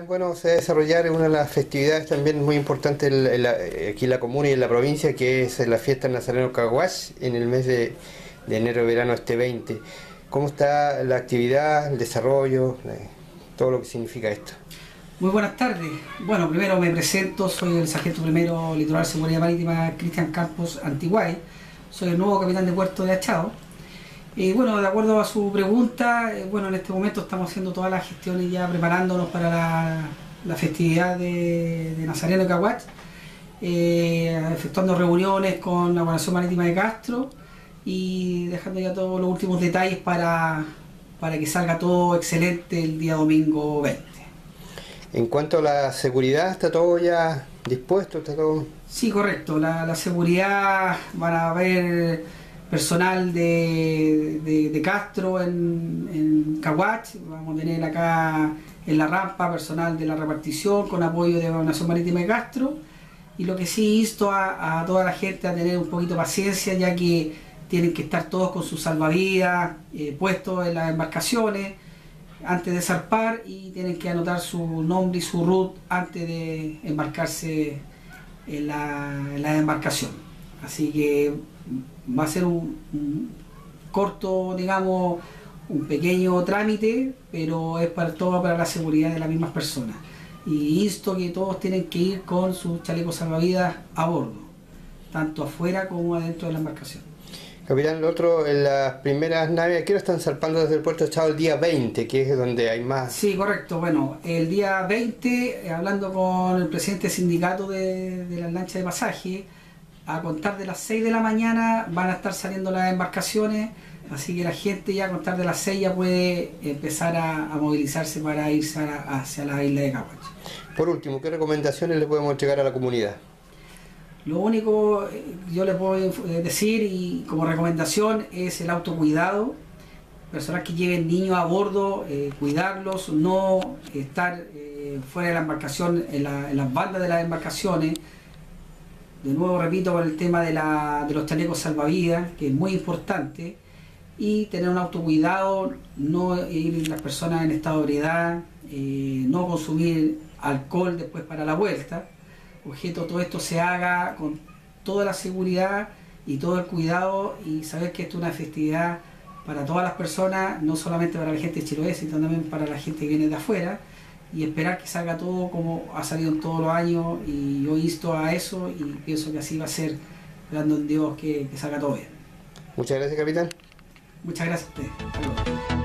Bueno, se va a desarrollar una de las festividades también muy importantes aquí en la comuna y en la provincia, que es la fiesta Nazareno Caguas en el mes de, enero-verano este 20. ¿Cómo está la actividad, el desarrollo, todo lo que significa esto? Muy buenas tardes. Bueno, primero me presento, soy el sargento primero Litoral Seguridad Marítima Cristian Campos Antiguay, soy el nuevo capitán de puerto de Achao y bueno, de acuerdo a su pregunta, eh, bueno, en este momento estamos haciendo todas las gestiones ya preparándonos para la, festividad de, Nazareno Caguach, eh, efectuando reuniones con la Guarnición Marítima de Castro y dejando ya todos los últimos detalles para, para que salga todo excelente el día domingo 20. En cuanto a la seguridad, ¿está todo ya dispuesto? ¿Está todo... Sí, correcto. La, la seguridad van a haber personal de, Castro en, en Caguach, vamos a tener acá en la rampa personal de la repartición con apoyo de la Nación Marítima de Castro y lo que sí insto a, toda la gente a tener un poquito de paciencia ya que tienen que estar todos con sus salvavidas eh, puestos en las embarcaciones antes de zarpar y tienen que anotar su nombre y su root antes de embarcarse en la embarcación. Así que va a ser un, corto, digamos, un pequeño trámite, pero es para todo para la seguridad de las mismas personas. Y insto que todos tienen que ir con sus chalecos salvavidas a bordo, tanto afuera como adentro de la embarcación. Capitán, lo otro, en las primeras naves, ¿a qué hora están zarpando desde el puerto de Chao el día 20, que es donde hay más? Sí, correcto. Bueno, el día 20, eh, hablando con el presidente del sindicato de, de las lanchas de pasaje, a contar de las 6 de la mañana van a estar saliendo las embarcaciones, así que la gente ya a contar de las 6 ya puede empezar a, movilizarse para irse hacia la isla de Caguache. Por último, ¿qué recomendaciones le podemos entregar a la comunidad? Lo único que eh, yo le puedo eh, decir y como recomendación es el autocuidado. Personas que lleven niños a bordo, eh, cuidarlos, no estar fuera de la embarcación, en, en las bandas de las embarcaciones, de nuevo repito con el tema de, los chalecos salvavidas, que es muy importante, y tener un autocuidado, no ir las personas en estado de ebriedad, eh, no consumir alcohol después para la vuelta. Objeto, todo esto se haga con toda la seguridad y todo el cuidado y saber que esto es una festividad para todas las personas, no solamente para la gente de sino también para la gente que viene de afuera y esperar que salga todo como ha salido en todos los años y yo insto a eso y pienso que así va a ser, dando en Dios que, que salga todo bien. Muchas gracias, capitán. Muchas gracias a usted.